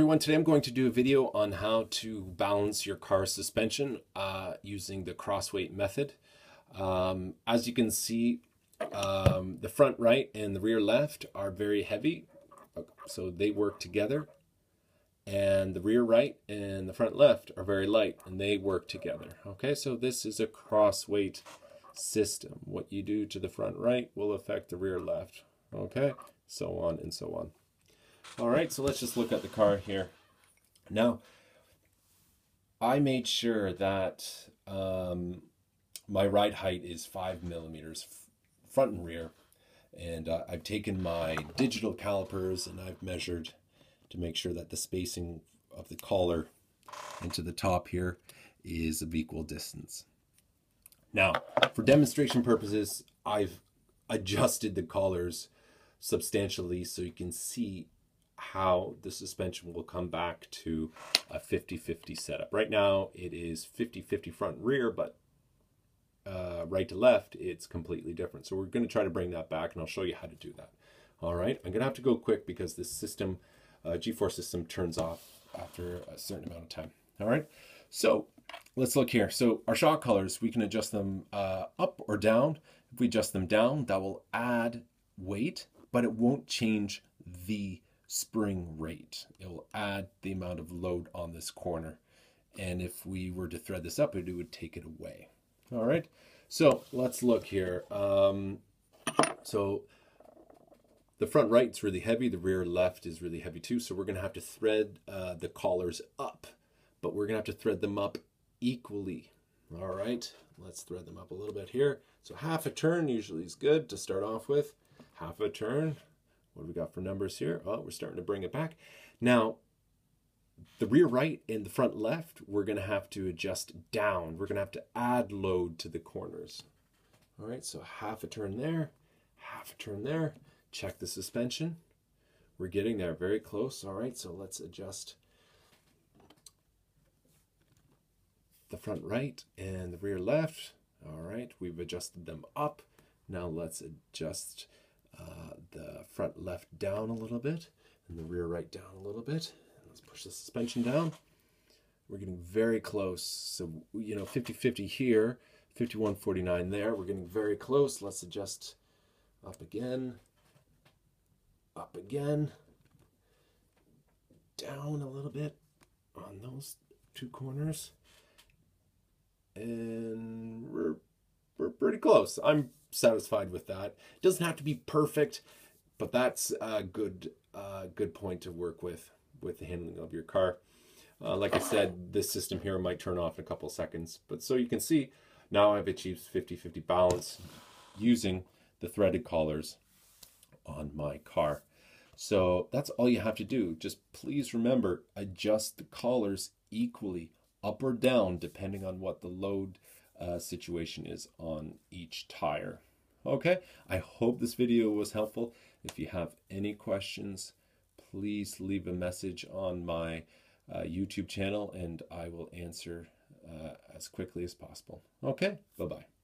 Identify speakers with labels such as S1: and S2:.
S1: Everyone, today I'm going to do a video on how to balance your car suspension uh, using the crossweight method. Um, as you can see, um, the front right and the rear left are very heavy, so they work together. And the rear right and the front left are very light, and they work together. Okay, so this is a crossweight system. What you do to the front right will affect the rear left. Okay, so on and so on. All right, so let's just look at the car here. Now, I made sure that um, my ride height is five millimeters front and rear. And uh, I've taken my digital calipers and I've measured to make sure that the spacing of the collar into the top here is of equal distance. Now, for demonstration purposes, I've adjusted the collars substantially so you can see how the suspension will come back to a 50-50 setup. Right now it is 50-50 front rear, but uh, right to left, it's completely different. So we're going to try to bring that back and I'll show you how to do that. All right, I'm going to have to go quick because this system, uh, G-Force system turns off after a certain amount of time. All right, so let's look here. So our shock collars, we can adjust them uh, up or down. If we adjust them down, that will add weight, but it won't change the spring rate. It will add the amount of load on this corner. And if we were to thread this up, it would take it away. All right, so let's look here. Um, so the front right is really heavy, the rear left is really heavy too, so we're gonna have to thread uh, the collars up, but we're gonna have to thread them up equally. All right, let's thread them up a little bit here. So half a turn usually is good to start off with. Half a turn, what do we got for numbers here? Oh, we're starting to bring it back. Now, the rear right and the front left, we're going to have to adjust down. We're going to have to add load to the corners. All right, so half a turn there, half a turn there. Check the suspension. We're getting there, very close. All right, so let's adjust the front right and the rear left. All right, we've adjusted them up. Now let's adjust uh, the front left down a little bit and the rear right down a little bit. Let's push the suspension down. We're getting very close. So, you know, 50-50 here, 51-49 there. We're getting very close. Let's adjust up again, up again, down a little bit on those two corners. And we're, we're pretty close. I'm satisfied with that. It doesn't have to be perfect, but that's a good uh, good point to work with with the handling of your car. Uh, like I said, this system here might turn off in a couple seconds, but so you can see now I've achieved 50-50 balance using the threaded collars on my car. So that's all you have to do. Just please remember, adjust the collars equally up or down depending on what the load uh, situation is on each tire. Okay, I hope this video was helpful. If you have any questions, please leave a message on my uh, YouTube channel and I will answer uh, as quickly as possible. Okay, bye-bye.